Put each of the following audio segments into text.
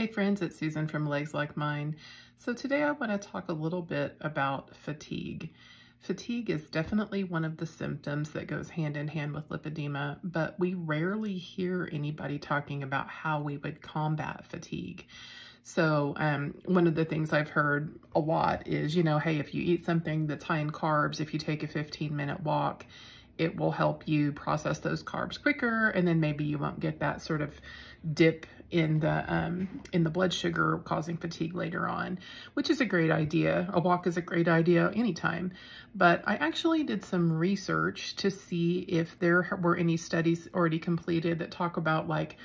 Hey friends, it's Susan from Legs Like Mine. So today I want to talk a little bit about fatigue. Fatigue is definitely one of the symptoms that goes hand in hand with lipedema, but we rarely hear anybody talking about how we would combat fatigue. So um, one of the things I've heard a lot is, you know, hey, if you eat something that's high in carbs, if you take a 15 minute walk, it will help you process those carbs quicker and then maybe you won't get that sort of dip in the um, in the blood sugar causing fatigue later on, which is a great idea. A walk is a great idea anytime. But I actually did some research to see if there were any studies already completed that talk about like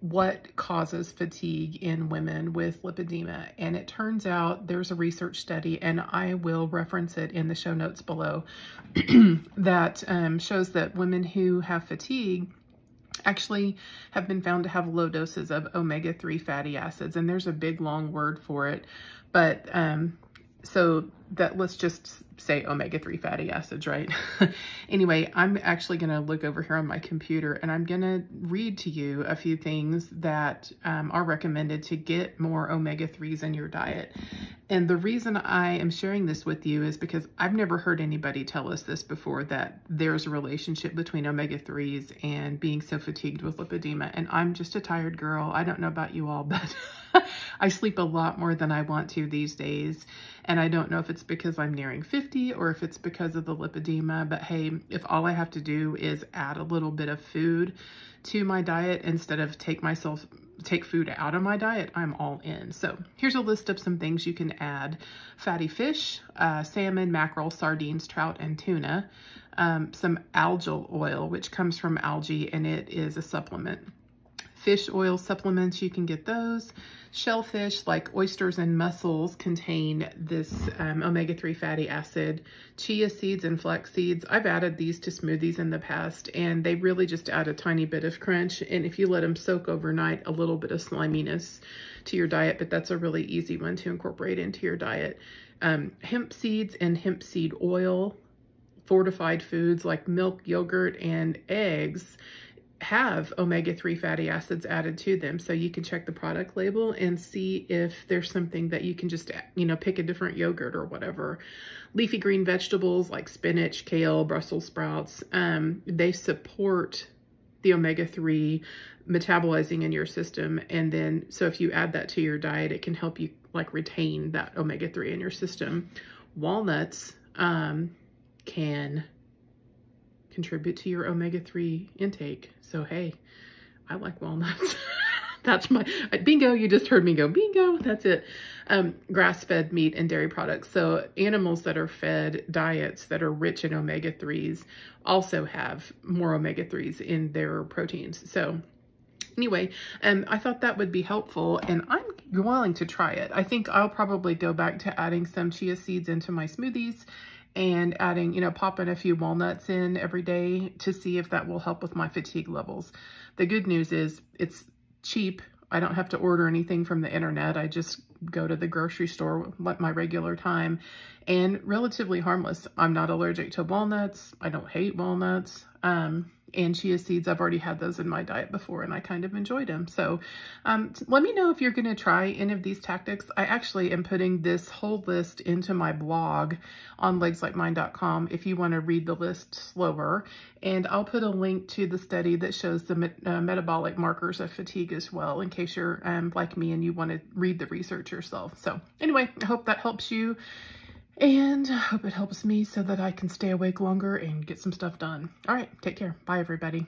what causes fatigue in women with lipedema. And it turns out there's a research study, and I will reference it in the show notes below, that um, shows that women who have fatigue actually have been found to have low doses of omega-3 fatty acids. And there's a big long word for it. But um, so that let's just say omega-3 fatty acids, right? anyway, I'm actually going to look over here on my computer and I'm going to read to you a few things that um, are recommended to get more omega-3s in your diet. And the reason I am sharing this with you is because I've never heard anybody tell us this before, that there's a relationship between omega-3s and being so fatigued with lipedema. And I'm just a tired girl. I don't know about you all, but I sleep a lot more than I want to these days. And I don't know if it's because I'm nearing 50 or if it's because of the lipedema. But hey, if all I have to do is add a little bit of food to my diet instead of take myself take food out of my diet, I'm all in. So here's a list of some things you can add. Fatty fish, uh, salmon, mackerel, sardines, trout, and tuna. Um, some algal oil, which comes from algae and it is a supplement fish oil supplements, you can get those. Shellfish like oysters and mussels contain this um, omega-3 fatty acid. Chia seeds and flax seeds, I've added these to smoothies in the past and they really just add a tiny bit of crunch. And if you let them soak overnight, a little bit of sliminess to your diet, but that's a really easy one to incorporate into your diet. Um, hemp seeds and hemp seed oil, fortified foods like milk, yogurt, and eggs have omega-3 fatty acids added to them. So you can check the product label and see if there's something that you can just, you know, pick a different yogurt or whatever. Leafy green vegetables like spinach, kale, Brussels sprouts, um, they support the omega-3 metabolizing in your system. And then, so if you add that to your diet, it can help you like retain that omega-3 in your system. Walnuts um, can contribute to your omega-3 intake. So, hey, I like walnuts. That's my, bingo, you just heard me go, bingo, that's it. Um, grass-fed meat and dairy products. So animals that are fed diets that are rich in omega-3s also have more omega-3s in their proteins. So anyway, um, I thought that would be helpful and I'm willing to try it. I think I'll probably go back to adding some chia seeds into my smoothies and adding, you know, popping a few walnuts in every day to see if that will help with my fatigue levels. The good news is it's cheap. I don't have to order anything from the internet. I just go to the grocery store at my regular time and relatively harmless. I'm not allergic to walnuts. I don't hate walnuts. Um, and chia seeds. I've already had those in my diet before and I kind of enjoyed them. So um, let me know if you're going to try any of these tactics. I actually am putting this whole list into my blog on legslikemine.com if you want to read the list slower. And I'll put a link to the study that shows the me uh, metabolic markers of fatigue as well in case you're um, like me and you want to read the research yourself. So anyway, I hope that helps you and I hope it helps me so that I can stay awake longer and get some stuff done. All right, take care. Bye, everybody.